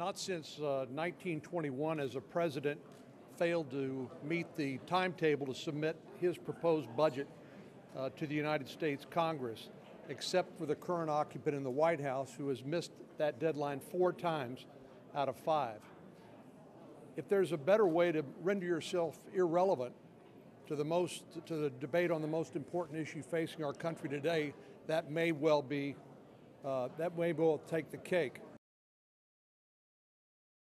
not since uh, 1921 as a president failed to meet the timetable to submit his proposed budget uh, to the United States Congress, except for the current occupant in the White House who has missed that deadline four times out of five. If there's a better way to render yourself irrelevant to the most to the debate on the most important issue facing our country today, that may well be uh, that may well take the cake.